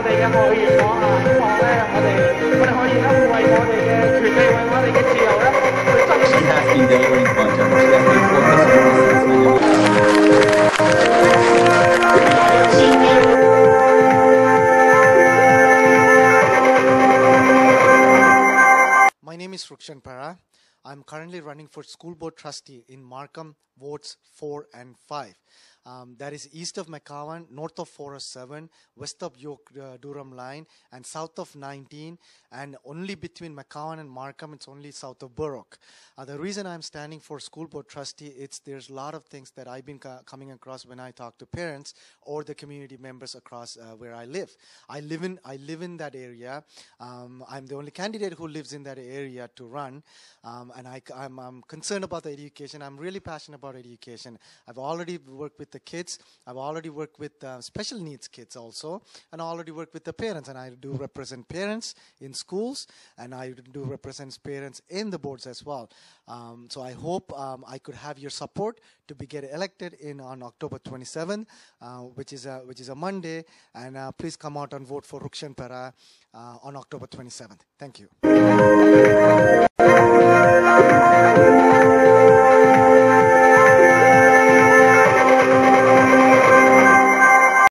可以讲下，希望咧我哋我哋可以咧为我哋嘅权利，为我哋嘅自由咧去争取。 She has been delivering content that will focus on business and My name is Rukshan Para. I'm currently running for school board trustee in Markham wards 4 and 5. Um, that is east of McCowan, north of 407, west of York uh, Durham line, and south of 19, and only between McCowan and Markham, it's only south of Bur Oak. Uh, the reason I'm standing for school board trustee, it's there's a lot of things that I've been co- coming across when I talk to parents or the community members across uh, where I live. I live in I live in that area. Um, I'm the only candidate who lives in that area to run, um, and I, am I'm concerned about the education. I'm really passionate about education. I've already worked with the kids. I've already worked with uh, special needs kids also, and I already worked with the parents. And I do represent parents in schools, and I do represent parents in the boards as well. Um, so I hope um, I could have your support to be get elected in on October 27th, uh, which is a which is a Monday. And uh, please come out and vote for Rukshan Para uh, on October 27th. Thank you.